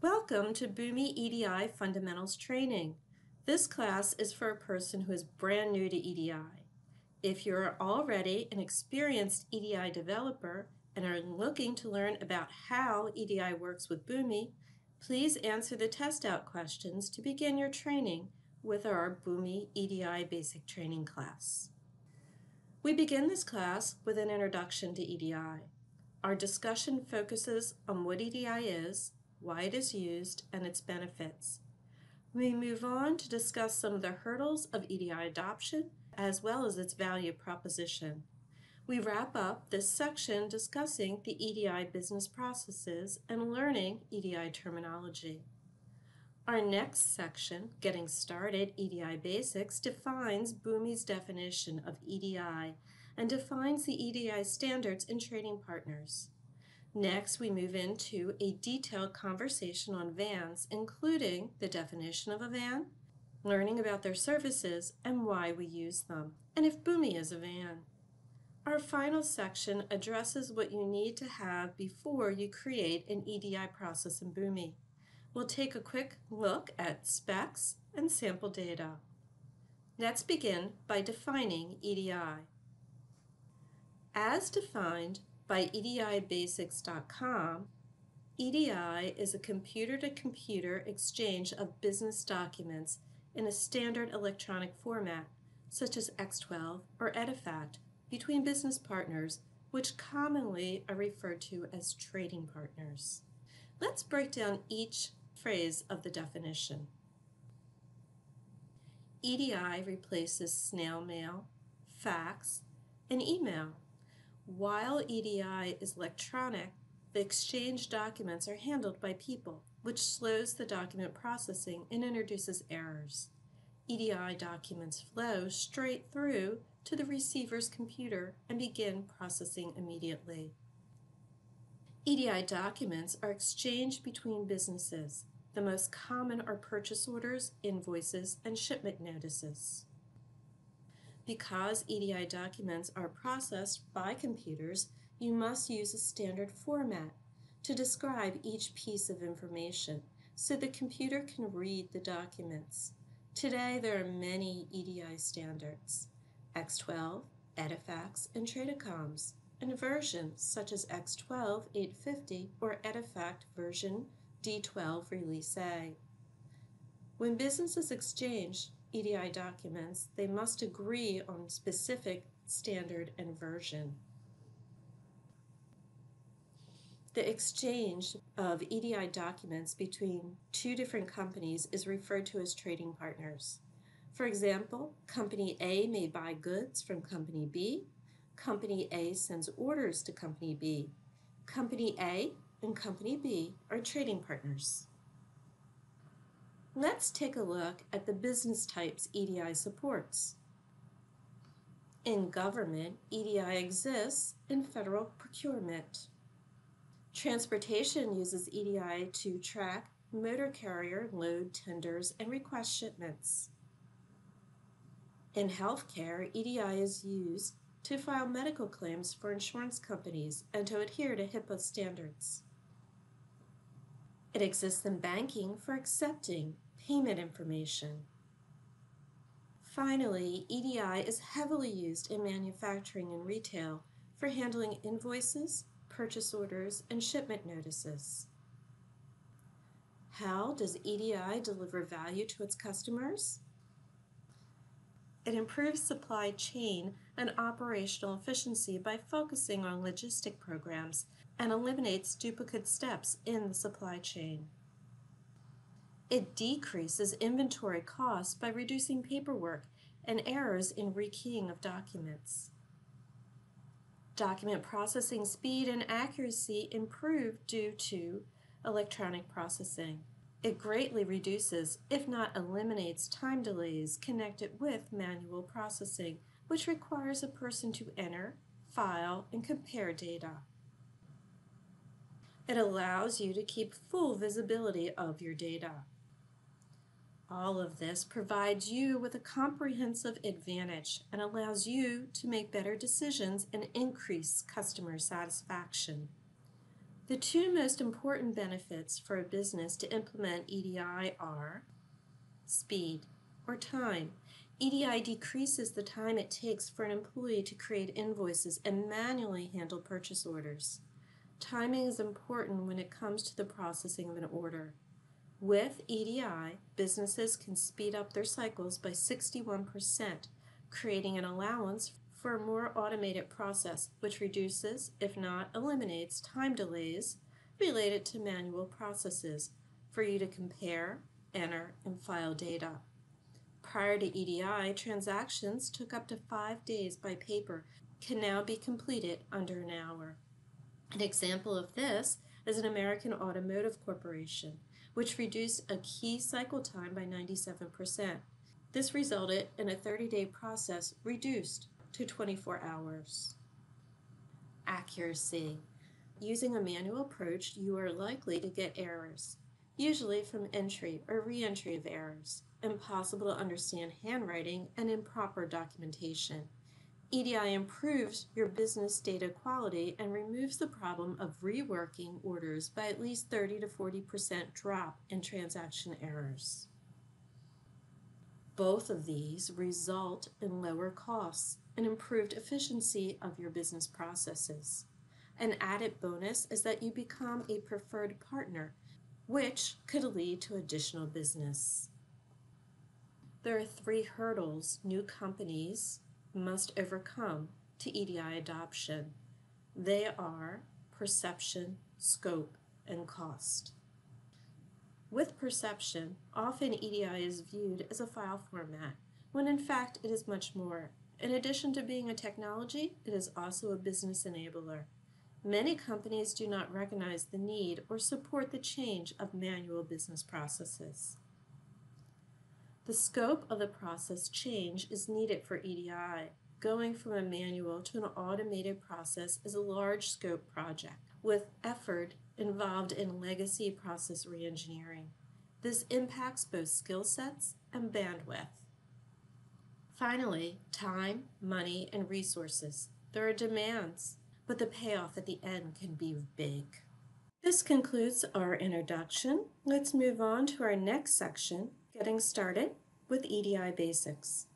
Welcome to Boomi EDI Fundamentals Training. This class is for a person who is brand new to EDI. If you're already an experienced EDI developer and are looking to learn about how EDI works with Boomi, please answer the test out questions to begin your training with our Boomi EDI Basic Training class. We begin this class with an introduction to EDI. Our discussion focuses on what EDI is, why it is used, and its benefits. We move on to discuss some of the hurdles of EDI adoption as well as its value proposition. We wrap up this section discussing the EDI business processes and learning EDI terminology. Our next section, Getting Started EDI Basics, defines Boomi's definition of EDI and defines the EDI standards and trading partners. Next, we move into a detailed conversation on VANs, including the definition of a VAN, learning about their services and why we use them, and if Boomi is a VAN. Our final section addresses what you need to have before you create an EDI process in Boomi. We'll take a quick look at specs and sample data. Let's begin by defining EDI. As defined by EDIBasics.com, EDI is a computer-to-computer exchange of business documents in a standard electronic format, such as X12 or EDIFACT, between business partners, which commonly are referred to as trading partners. Let's break down each phrase of the definition. EDI replaces snail mail, fax, and email. While EDI is electronic, the exchange documents are handled by people, which slows the document processing and introduces errors. EDI documents flow straight through to the receiver's computer and begin processing immediately. EDI documents are exchanged between businesses. The most common are purchase orders, invoices, and shipment notices. Because EDI documents are processed by computers, you must use a standard format to describe each piece of information so the computer can read the documents. Today, there are many EDI standards, X12, EDIFACT, and TRADACOMS, and versions such as X12 850 or Edifact version D12 Release A. When businesses exchange EDI documents, they must agree on specific standard and version. The exchange of EDI documents between two different companies is referred to as trading partners. For example, Company A may buy goods from Company B. Company A sends orders to Company B. Company A and Company B are trading partners. Let's take a look at the business types EDI supports. In government, EDI exists in federal procurement. Transportation uses EDI to track motor carrier load tenders and request shipments. In healthcare, EDI is used to file medical claims for insurance companies and to adhere to HIPAA standards. It exists in banking for accepting payment information. Finally, EDI is heavily used in manufacturing and retail for handling invoices, purchase orders, and shipment notices. How does EDI deliver value to its customers? It improves supply chain and operational efficiency by focusing on logistic programs and eliminates duplicate steps in the supply chain. It decreases inventory costs by reducing paperwork and errors in rekeying of documents. Document processing speed and accuracy improve due to electronic processing. It greatly reduces, if not eliminates, time delays connected with manual processing, which requires a person to enter, file, and compare data. It allows you to keep full visibility of your data. All of this provides you with a comprehensive advantage and allows you to make better decisions and increase customer satisfaction. The two most important benefits for a business to implement EDI are speed or time. EDI decreases the time it takes for an employee to create invoices and manually handle purchase orders. Timing is important when it comes to the processing of an order. With EDI, businesses can speed up their cycles by 61%, creating an allowance for a more automated process, which reduces, if not eliminates, time delays related to manual processes for you to compare, enter, and file data. Prior to EDI, transactions took up to five days by paper can now be completed under an hour. An example of this is an American Automotive Corporation, which reduced a key cycle time by 97%. This resulted in a 30-day process reduced to 24 hours. Accuracy. Using a manual approach, you are likely to get errors, usually from entry or re-entry of errors, impossible to understand handwriting, and improper documentation. EDI improves your business data quality and removes the problem of reworking orders by at least 30 to 40% drop in transaction errors. Both of these result in lower costs and improved efficiency of your business processes. An added bonus is that you become a preferred partner, which could lead to additional business. There are three hurdles new companies must overcome to EDI adoption. They are perception, scope, and cost. With perception, often EDI is viewed as a file format, when in fact it is much more. In addition to being a technology, it is also a business enabler. Many companies do not recognize the need or support the change of manual business processes. The scope of the process change is needed for EDI. Going from a manual to an automated process is a large scope project with effort involved in legacy process reengineering. This impacts both skill sets and bandwidth. Finally, time, money, and resources. There are demands, but the payoff at the end can be big. This concludes our introduction. Let's move on to our next section, getting started with EDI basics.